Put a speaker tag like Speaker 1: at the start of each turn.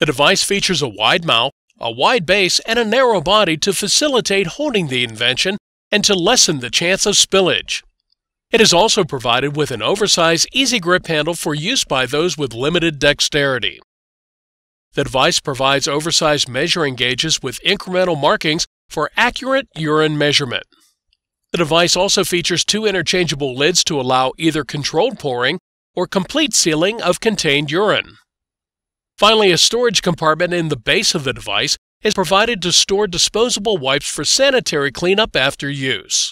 Speaker 1: The device features a wide mouth, a wide base, and a narrow body to facilitate holding the invention and to lessen the chance of spillage. It is also provided with an oversized easy grip handle for use by those with limited dexterity. The device provides oversized measuring gauges with incremental markings for accurate urine measurement. The device also features two interchangeable lids to allow either controlled pouring or complete sealing of contained urine. Finally, a storage compartment in the base of the device is provided to store disposable wipes for sanitary cleanup after use.